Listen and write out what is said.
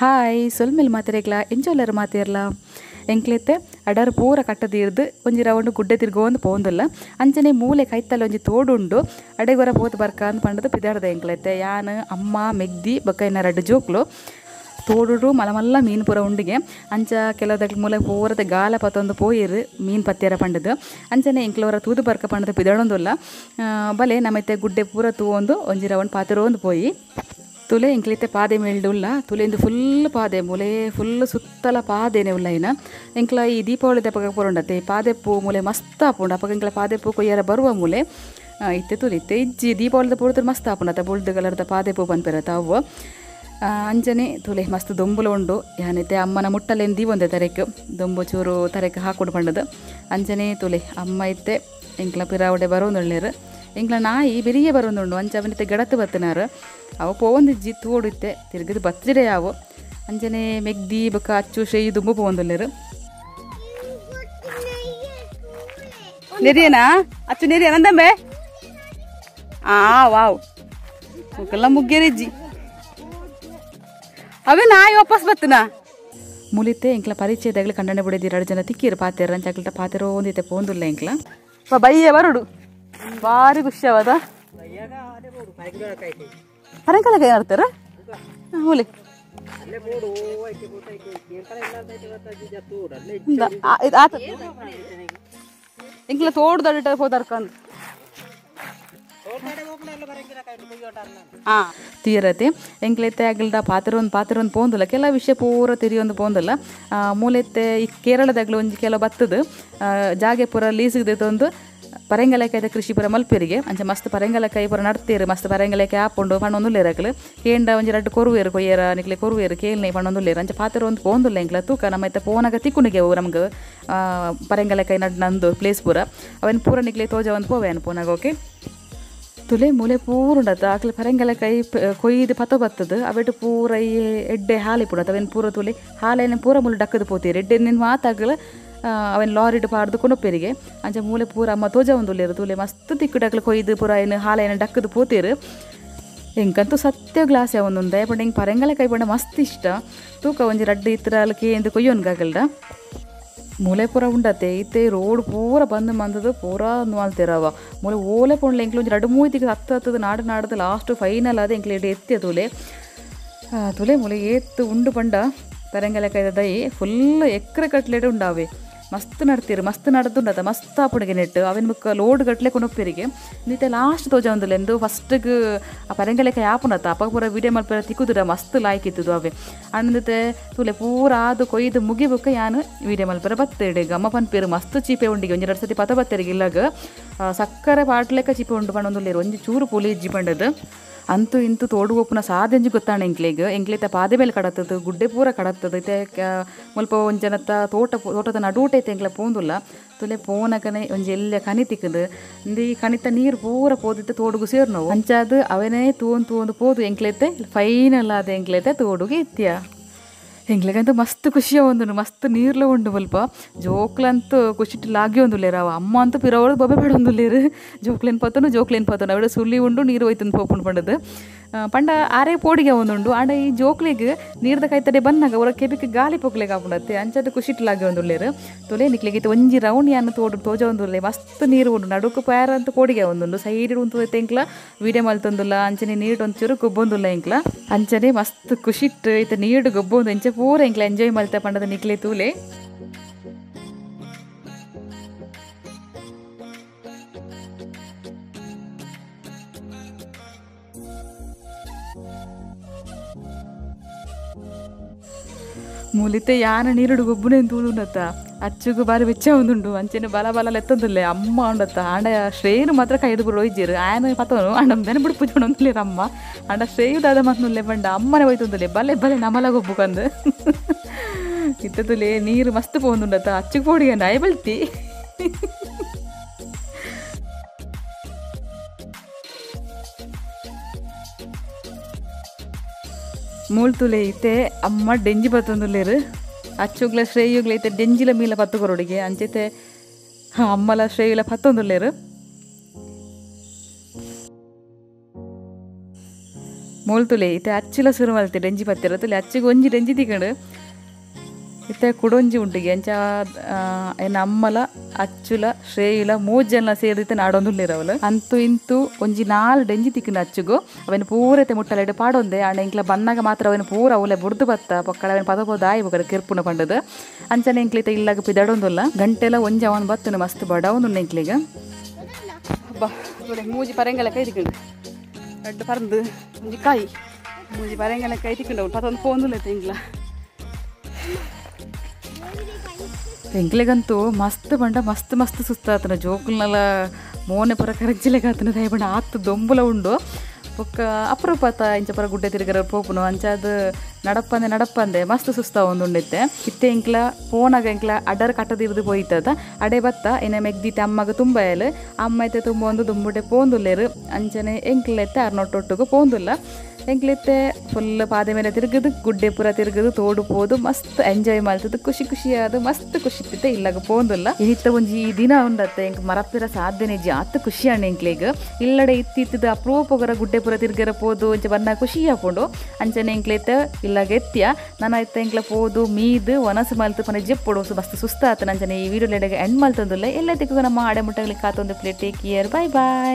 Hi ಸೊಲ್ಮೇಲೆ ಮಾತಿರಕ್ಲ ಎಂಜೋಲರ್ ಮಾತಿರ್ಲ ಎಂಕ್ಲೆತ್ತೆ, other ಪೂರ ಕಟ್ಟದಿರ್ದು ಒಂಜಿ round ಗುಡ್ಡೆ ತಿರ್ಗೋಂದು ಪೋಂದಲ್ಲ. ಅಂಚನೆ ಮೂಲೆ ಕೈತಲ್ಲ ಒಂಜಿ ತೋಡುಂಡು, ಅಡೆಗೊರ ಪೋತು ಬರ್ಕ ಅಂತ ಪಂಡದು ಪಿದಾಡ್ದ ಎಂಕ್ಲೆತ್ತೆ. ಯಾನ್, ಅಮ್ಮ, ಮೆಗ್ದಿ ಬೊಕ್ಕ ಇನ್ನ ರಡ್ಡು ಜೋಕ್ಲು. ತೋಡುಡು ಮಲಮಲ್ಲ ಮೀನು ಪೂರ ಉಂಡಿಗೆ. ಅಂಚ ಕೆಲವದಕ್ಕೆ ಮೂಲೆ ಪೂರತೆ ಗಾಲ ಪತ್ತೊಂದು ಪೋಯಿರು ಮೀನು ಪತ್ತಿಯರ ಪಂಡದು. ಅಂಚನೆ ಎಂಕ್ಲವರ ತೂದು ಬರ್ಕ ಪಂಡದು ಪಿದಾಡೊಂದುಲ್ಲ. ಬಲೆ ನಮ್ಮೈತೆ ಗುಡ್ಡೆ ಪೂರ ತೂವೊಂದು, ಒಂಜಿ ರೌಂಡ್ ಪಾತಿರೋಂದು ಪೋಯಿ. ತುಲೆ ಎಂಕ್ಲಿತೆ ಪಾದೆ ಮೇಲ್ಡುಲ್ಲ. ತುಲೆಂದು ಫುಲ್ ಪಾದೆ ಮೂಲೆ ಫುಲ್ ಸುತ್ತಲ ಪಾದೇನೆ ಉಲ್ಲ ಇನ. ಎಂಕ್ಲ ಈ ದೀಪಾವಳಿ ದಪ್ಪಗ ಪುರಂಡತೆ ಪಾದೆಪ್ಪು ಮೂಲೆ ಮಸ್ತ್ ಆಪುಂಡು. ಅಪ್ಪಗ ಎಂಕ್ಲ ಪಾದೆಪ್ಪು ಕೊಯ್ಯಾರ ಬರುವ ಮೂಲೆ ಇತ್ತೆ ತುಲಿತ್ತೆ ಇಜ್ಜಿ ದೀಪಾವಳಿದ ಪೂರ್ತಿ ಮಸ್ತ್ ಆಪುಂಡತ ಬುಳ್ದು ಕಲರ್ದ ಪಾದೆಪ್ಪು ಪೂ ಅವು ಆ, ಅಂಜನೆ ತುಲೆ ಮಸ್ತ್ ದೊಂಬುಲು ಉಂಡು. ಯಾನೈತೆ ಅಮ್ಮನ ಮುಟ್ಟಲೇನು ದೀವೊಂದೆ ತರೆಕ್ ದೊಂಬು ಚೂರು ತರೆಕ್ ಹಾಕೊಂಡು ಪಂಡದು ಅಂಜನೆ ತುಲೆ ಅಮ್ಮ ಇತ್ತೆ ಎಂಕ್ಲ ಪಿರಾವಡೆ ಬರೋಂದುಳ್ಳೇರು. ಎಂಕ್ಲ ನಾಯಿ ಬೆರಿಯೇ ಬರೋಂದುಂಡು. ಅಂಚ ಅವನಿತ್ತೆ ಅವ ಬತ್ತನಾರು. ಅವು ಪೋವಂದಿಜ್ಜಿ ತೋಡಿತ್ತೆ. ತಿರ್ಗಿದು ಬತ್ತಿಡೆ ಯಾವು? ಅಂಜನೆ ಮೆಗ್ದಿ ಬೊಕ್ಕ ಅಚ್ಚು ಶೈ ದುಂಬು ಪೋವಂದುಳ್ಳೇರು ನೆರಿಯನಾ? ಅಚ್ಚು ನೆರಿಯ, ನಂದಂಬೆ? ಆ, ವಾವ್. ಮುಕ್ಕೆಲ್ಲ ಜಿ ಅವೆ ನಾಯಿ ವಾಪಸ್ ಬತ್ತಿನ? ಮುಲಿತೆ, ಇಂಕ್ಲ ಪರಿಚಯದಾಗಲಿ ಕಂಡನೆ ಬಿಡಿದ್ದು ಎರಡು ಜನ ತಿಕ್ಕಿರು. ಪಾತೆರ ಅಂಚಾಕ್ಲಿಟ ಪಾತೆರೋ ಒಂದಿತ್ತೆ ಪೋಂದುಲ್ಲ ಎಂಕ್ಲ ಬಯ್ಯ ಬರುಡು. ಭಾರಿ ಖುಷಿ ಅವದ ಪರಂಕಲ ಕೈ ಆಡ್ತಾರ ಮೂಲಿ ಎಂಕ್ಲ ತೋಡು ತೀರತೆ. ಎಂಕ್ಲೆತ್ತೆ ಆಗಲ್ದ ಪಾತ್ರ ಒಂದು ಪಾತ್ರ ಒಂದು ಪೋಂದಲ್ಲ. ಕೆಲ ವಿಷಯ ಪೂರ ತಿರಿಯೊಂದು ಪೋಂದಲ್ಲ. ಮೂಲೆತ್ತೆ ಈ ಕೇರಳದಾಗ್ಲ ಒಂದು ಕೆಲವು ಬತ್ತದ. ಜಾಗೆ ಪೂರ ಲೀಸಿಗೆ ತಂದು ಪರಂಗಲಕಾಯ್ದ ಕೃಷಿ ಪೂರ ಮಲ್ಪೆರಿಗೆ ಅಂಚ ಮಸ್ತ್ ಪರಂಗಲಕಾಯಿ ಪೂರ ನಡ್ತೀರು ಮಸ್ತ್ ಪರಂಗಲಕಾಯಿ ಹಾಕೊಂಡು ಪಣ್ಣೊಂದು ಲೇರಕ್ಲು ಕೇಂಡ ಒಂಜಿ ರಡ್ಡು ಕೊರುವೇರು ಕೊಯ್ಯರ ನಿಕ್ಲೆ ಕೊರುವೇರು ಕೇಳ್ನೆ ಪಣ್ಣೊಂದು ಲೇರು ಅಂಚ ಪಾತ್ರ ಒಂದು ಪೋಂದುಲ್ಲ ಎಂಕ್ಲ ತೂಕ ನಮ್ಮ ಐತೆ ಪೋನಾಗ ತಿಕ್ಕುನಿಗೆ ಅವು ನಮ್ಗೆ ಪರಂಗಲಕಾಯಿ ನಡ್ ನಂದು ಪ್ಲೇಸ್ ಪೂರ ಅವನ್ ಪೂರ ನಿಕ್ಲೆ ತೋಜ ಒಂದು ಪೋವೇನು ಪೋನಾಗ ಓಕೆ ತುಲೆ ಮೂಲೆ ಪೂರ ಉಂಡತ್ತ ಆಕಲೆ ಪರಂಗೆಲ ಕೈ ಪ- ಕೊಯ್ದು ಪತ ಬತ್ತದ ಅವೆಟ್ ಪೂರ ಈ ಎಡ್ಡೆ ಹಾಲಿ ಪುಡತ್ತ ಅವೇನು ಪೂರ ತುಲೆ ಹಾಲೇನೆ ಪೂರ ಮೂಲೆ ಡಕ್ಕದ ಪೋತೀರಿ ಎಡ್ಡೆ ನಿನ್ನ ಮಾತಾಗಲ ಅವನ್ ಲಾರಿಡ್ ಪಾಡ್ದು ಕೊನೊಪ್ಪೆರಿಗೆ ಅಂಚ ಮೂಲೆ ಪೂರ ಅಮ್ಮ ತೋಜ ಒಂದು ಉಳ್ಳೇರು ತುಲೆ ಮಸ್ತ್ ತಿಕ್ಕುಡಕ್ಲೆ ಕೊಯ್ದು ಪೂರ ಏನು ಹಾಲೇನ ಡಕ್ಕದ ಪೋತೀರು. ಎಂಕಂತೂ ಸತ್ಯ ಗ್ಲಾಸ್ ಒಂದೊಂದು ದಯಪಂಡ ಹಿಂಗೆ ಪರಂಗಲ ಕೈ ಪಂಡ ಮಸ್ತ್ ಇಷ್ಟ. ತೂಕ ಒಂಜಿ ರಡ್ಡು ಇತ್ರ ಅಲ್ಕೆ ಎಂದು ಕೊಯ್ಯೋನ್ಗಾಗಲ್ಡ ಮೂಲೆ ಪೂರ ಉಂಡತೆ ಇತ್ತೆ ರೋಡ್ ಪೂರ ಬಂದು ಮಂದದು ಪೂರ ನೋಲ್ತಿರವ ಮೂಲೆ ಓಲೆ ಪೊಂಡ್ಲೆ ಎಂಕ್ಲು ಒಂಜಿ ಎರಡು ಮೂವತ್ತಿಗೆ ಹತ್ತು ಹತ್ತದ ನಾಡು ನಾಡದ ಲಾಸ್ಟ್ ಫೈನಲ್ ಆದ ಎಂಕ್ಲೆ ಎತ್ತಿ ತುಲೆ. ಆ, ತುಲೆ ಮೂಲೆ ಏತ್ತು ಉಂಡು ಪಂಡ ಪರಂಗಲ ಕೈದ ದೈ ಫುಲ್ ಎಕ್ರೆ ಕಟ್ಲೆಡ್ ಉಂಡಾವೆ. ಮಸ್ತ್ ನಡ್ತೀರಿ, ಮಸ್ತ್ ನಡ್ದುಂಡತ ಮಸ್ತ್ ಆಪುಣಿಗೆ ನೆಟ್ಟು. ಅವಿನ ಬುಕ್ಕ ಲೋಡ್ ಗಟ್ಲೆ ಕೊನೊಪ್ಪಿರಿಗೆ. ನೀತೆ ಲಾಸ್ಟ್ ತೋಜ ಒಂದುಲ್ಲ ಎಂದು ಫಸ್ಟ್ಗೆ ಆ ಪರಂಗಲೆಕ ಯಾಪುನತ ಅಪ್ಪ ಪೂರ ವೀಡಿಯೋ ಮಲ್ಪರ ತಿಕ್ಕುದುರ, ಮಸ್ತ್ ಲಾಯ್ಕ್ ಇತ್ತದು ಅವೆ ಅಣ್ಣದತೆ ತೂಲೆ ಪೂರ ಆದು ಕೊಯ್ದು ಮುಗಿಬುಕ್ಕ ಯಾನು ವೀಡಿಯೋ ಮಲ್ಪರ ಬತ್ತೇಡೆ. ಗಮ್ಮ ಪನ್ಪೇರು, ಮಸ್ತ್ ಚೀಪೆ ಉಂಡಿಗೆ. ಒಂಜಿ ಎರಡು ಪತ ಬತ್ತೇರಿಗೆ ಇಲ್ಲಾಗ ಸಕ್ಕರೆ ಪಾಟ್ಲೆಕ್ಕ ಚೀಪೆ ಉಂಡು ಪಣ್ಣೊಂದುಲ್ಲೇರು. ಒಂಜಿ ಚೂರು ಪುಲಿ ಇಜ್ಜಿ ಪಂಡದು. ಅಂತೂ ಇಂತೂ ತೋಡು ಒಪ್ಪುನ ಸಾದೆಂಜಿ ಗೊತ್ತಾಣ ಎಂಕ್ಲೆಗ್. ಎಂಕ್ಲೆತ ಪಾದೆ ಮೇಲೆ ಕಡತ್ತದು ಗುಡ್ಡೆ ಪೂರ ಕಡತ್ತದು ಇತ್ತೆ ಮುಲ್ಪ ಒಂಜನತ್ತ ತೋಟ ತೋಟದ ನಡೂಟ ಐತೆ ಎಂಕ್ಲೆ ಪೋಂದುಲ್ಲ. ತುಲೆ ಪೋನಕನೆ ಒಂಜಿ ಎಲ್ಲ ಕನಿ ತಿಕ್ಕದು. ಇಂದು ಈ ಕನಿತ ನೀರು ಪೂರ ಪೋದಿತ್ತೆ, ತೋಡುಗು ಸೇರ್ನವು. ಅಂಚಾದು ಅವನೇ ತೂನ್ ತೂಂದು ಪೋದು ಎಂಕ್ಲೆತೆ, ಫೈನಲ್ ಆದ ಎಂಕ್ಲೆತೆ ತೋಡುಗೆ ಇತ್ಯ. ಎಂಗ್ಲೆಗಂತೂ ಮಸ್ತ್ ಖುಷಿಯ ಒಂದು, ಮಸ್ತ್ ನೀರ್ಲ ಉಂಡು ಸ್ವಲ್ಪ ಜೋಕ್ಲಂತೂ ಖುಷಿಟ್ಟು ಲಾಗಿ ಒಂದು ಲೇರ ಅಮ್ಮ ಅಂತೂ ಪಿರವಳು ಬಬೆ ಬೇಡ ಒಂದು ಲೇರು ಜೋಕ್ಲೇನ್ ಪತ್ತನು ಜೋಕ್ಲೇನ್ ಪತ್ತನು ಅವಳು ಸುಳ್ಳಿ ಉಂಡು, ನೀರು ಹೋಯ್ತಂದು ಪೋಪುಂಡು ಪಂಡದು ಪಂಡ ಆರೆ ಪೋಡಿಗೆ ಒಂದುಂಡು ಆಂಡ ಈ ಜೋಕ್ಲಿಗೆ ನೀರ್ದ ಕೈತಡೆ ಬಂದಾಗ ಅವರ ಕೆಬಿಕ್ಕೆ ಗಾಲಿ ಪೊಕ್ಲೆಗೆ ಖುಷಿಟ್ಟು ಲಾಗಿ ಒಂದು ಲೇರು ತೊಲೆ ನಿಕ್ಲಿಗೆ ಒಂಜಿ ರೌಂಡ್ ಯಾನು ತೋಡು ತೋಜ ಒಂದು ಮಸ್ತ್ ನೀರು ಉಂಡು. ನಡುಕು ಪ್ಯಾರ ಅಂತ ಕೋಡಿಗೆ ಒಂದುಂಡು ಸೈಡ್ ಉಂಟು ಎಂಕ್ಲ ವಿಡಿಯೋ ಮಲ್ತೊಂದುಲ್ಲ ಅಂಚನೆ ನೀರು ಒಂಚೂರು ಗೊಬ್ಬೊಂದುಲ್ಲ ಎಂಕ್ಲ ಅಂಚನೆ ಮಸ್ತ್ ಖುಷಿಟ್ಟು ಐತೆ ನೀರು ಗೊಬ್ಬೊಂದು ಎಂಚೆ ಪೂರ ಎಂಕ್ಲ ಎಂಜಾಯ್ ಮಲ್ತೆ ಪಂಡದ ನಿಕ್ಲೆ ತೂಲೆ. ಮೂಲಿತೆ ಯಾನ ನೀರುಡು ಗೊಬ್ಬುನೆ ತೂಳುಂಡತ್ತ ಅಚ್ಚುಗು ಬಾರಿ ಬೆಚ್ಚ ಒಂದುಂಡು ಅಂಚೆನೆ ಬಲ ಬಲ ಲೆತ್ತೊಂದುಲ್ಲೆ ಅಮ್ಮ ಉಂಡತ್ತ ಆಂಡ ಶ್ರೇಯನು ಮಾತ್ರ ಕೈದು ಬಿಡು ಒಯ್ಜಿರು ಆಯನ ಪತ್ತವನು ಆಂಡ ಬೆನೆ ಬಿಡು ಪೂಜೆ ಒಂದುಲೇರು ಅಮ್ಮ ಆಂಡ ಶ್ರೇಯು ದಾದ ಮತ್ನುಲ್ಲೆ ಬಂಡ ಅಮ್ಮನೆ ಹೋಯ್ತೊಂದುಲ್ಲೆ ಬಲೆ ಬಲೆ ನಮಲ ಗೊಬ್ಬು ಕಂದು ಇತ್ತದುಲೆ ನೀರು ಮಸ್ತ್ ಪೋಂದುಂಡತ್ತ ಅಚ್ಚುಗು ಪೋಡಿಗೆ ನಾಯ ಬಲ್ತಿ ಮೂಳ್ತುಲೆ ಐತೆ ಅಮ್ಮ ಡೆಂಜಿ ಬತ್ತೊಂದುಲ್ಲೇರು ಅಚ್ಚುಗ್ಲ ಶ್ರೇಯುಗ್ಲ ಇತ್ತೆ ಡೆಂಜಿಲ ಮೀಲ ಪತ್ತು ಅಂಚೆತೆ ಅಮ್ಮಲ ಶ್ರೇಯುಲ ಪತ್ತೊಂದುಲ್ಲೇರು ಮೂಲ್ತುಲೆ, ಇತ್ತೆ ಅಚ್ಚಿಲ ಸುರು ಮಲ್ತೆ ಡೆಂಜಿ ಪತ್ತಿರ ತುಲೆ ಅಚ್ಚಿಗೆ ಒಂಜಿ ಡೆಂಜಿ ತಿಕ್ಕಂಡು ಇತ್ತೆ ಕುಡೊಂಜಿ ಉಂಟಿಗೆ ಎಂಚ ಎನ್ನ ಅಮ್ಮಲ ಅಚ್ಚುಲ, ಶ್ರೇಯುಲ ಮೂಜ್ ಜನ ಸೇರಿತ್ತೆ ನಾಡೊಂದುಲ್ಲಿರವಲು ಅಂತೂ ಇಂತೂ ಒಂಜಿ ನಾಲ್ ಡೆಂಜಿ ತಿಕ್ಕಿನ ಅಚ್ಚುಗು. ಅವನ ಪೂರತೆ ಮುಟ್ಟಲೆಡೆ ಪಾಡೊಂದೆ. ಆಂಡ ಇಂಕ್ಲ ಬನ್ನಾಗ ಮಾತ್ರ ಅವನ ಪೂರ ಅವಲೆ ಬುಡ್ದು ಬತ್ತ. ಪೊಕ್ಕಳ ಅವನ ಪದ ಪೋದ ಆಯ್ ಬೋಕಡೆ ಕಿರ್ಪುನ ಪಂಡದು. ಅಂಚನೆ ಇಂಕ್ಲಿತ ಇಲ್ಲಾಗ ಪಿದಡೊಂದುಲ್ಲ. ಗಂಟೆಲ ಒಂಜಿ ಅವನ್ ಬತ್ತನು ಮಸ್ತ್ ಬಡವನು ಇಂಕ್ಲಿಗ ಬಾ ಮೂಜಿ ಪರಂಗಲ ಕೈ ತಿಕ್ಕೊಂಡು. ದೊಡ್ಡ ಪರಂದು, ಒಂಜಿ ಕಾಯಿ ಮೂಜಿ ಪರಂಗಲ ಕೈ ತಿಕ್ಕೊಂಡು ಫೋನ್ ಪೋಂದುಲ್ಲ ಇಂಗ್ಲ ಎಂಕ್ಲೆಗಂತೂ ಮಸ್ತ್ ಬಂಡ, ಮಸ್ತ್ ಮಸ್ತ್ ಸುಸ್ತಾತನ. ಜೋಕುಲ್ನೆಲ್ಲ ಮೋನೆ ಪರ ಕರಜ್ಜಿಲೆಗಾತನ ದಯ ಬಂಡ ಆತ್ ದೊಂಬುಲ ಉಂಡು. ಬೊಕ್ಕ ಅಪರೂಪತ ಇಂಚ ಪರ ಗುಡ್ಡೆ ತಿರುಗರ ಪೋಪುನು. ಅಂಚಾದ ನಡಪ್ಪಂದೆ ನಡಪ್ಪಂದೆ ಮಸ್ತ್ ಸುಸ್ತ ಒಂದು ಉಂಡಿತ್ತೆ ಇತ್ತೆ ಇಂಕ್ಲ ಪೋನಾಗ ಇಂಕ್ಲ ಅಡರ್ ಕಟ್ಟದಿರ್ದು ಪೋಯ್ತದ ಅಡೆ ಬತ್ತ ಏನೇ ಮೆಗ್ದಿತ್ತೆ ಅಮ್ಮಗ ತುಂಬ ಅಮ್ಮ ಐತೆ ತುಂಬ ಒಂದು ದುಂಬುಡೆ ಪೋಂದುಲ್ಲೇರು. ಅಂಚನೆ ಎಂಕ್ಲೆತ್ತೆ ಅರ್ನೊಟ್ಟೊಟ್ಟಿಗೂ ಪೋಂದುಲ್ಲ. ಎಂಕ್ಲೆತ್ತೆ ಫುಲ್ ಪಾದೆ ಮೇಲೆ ತಿರುಗದು, ಗುಡ್ಡೆ ಪೂರ ತಿರುಗದು, ತೋಡು ಪೋದು, ಮಸ್ತ್ ಎಂಜಾಯ್ ಮಾಡ್ತದ ಖುಷಿ ಖುಷಿಯಾದ, ಮಸ್ತ್ ಖುಷಿ ಇತ್ತಿತ್ತೆ ಇಲ್ಲಾಗ ಪೋಂದುಲ್ಲ. ಇತ್ತ ಒಂಜಿ ಈ ದಿನ ಉಂಡತ್ತೆ ಎಂಕ್ ಮರಪಿರ ಸಾಧನೆ ಜಾತ್ ಖುಷಿ ಅಣ್ಣ ಎಂಕ್ಲೆಗ್ ಇಲ್ಲಡೆ ಇತ್ತಿತ್ತದ ಅಪ್ರೂಪಗರ ಗುಡ್ಡೆ ಪೂರ ತಿರುಗಿರ ಪೋದು ಇಂಚ ಬನ್ನ ಖುಷಿ ಹಾಕೊಂಡು, ಅಂಚನೆ ಎಂಕ್ಲೆತ್ತ ಇಲ್ಲಾಗ ಎತ್ತಿಯ. ನಾನು ಇತ್ತ ಎಂಕ್ಲ ಪೋದು, ಮೀದು, ಒನಸು ಮಲ್ತು ಪನೆ ಜೆಪ್ಪೊಡು ಮಸ್ತ್ ಸುಸ್ತಾತ ನಂಚನೆ ಈ ವಿಡಿಯೋ ಎಂಡ್ ಮಲ್ತಂದುಲ್ಲ. ಎಲ್ಲ ತಿಕ್ಕು ನಮ್ಮ ಆಡೆ ಮುಟ್ಟಗ್ಲಿಕ್ಕೆ ಕಾತೊಂದು plate take care bye bye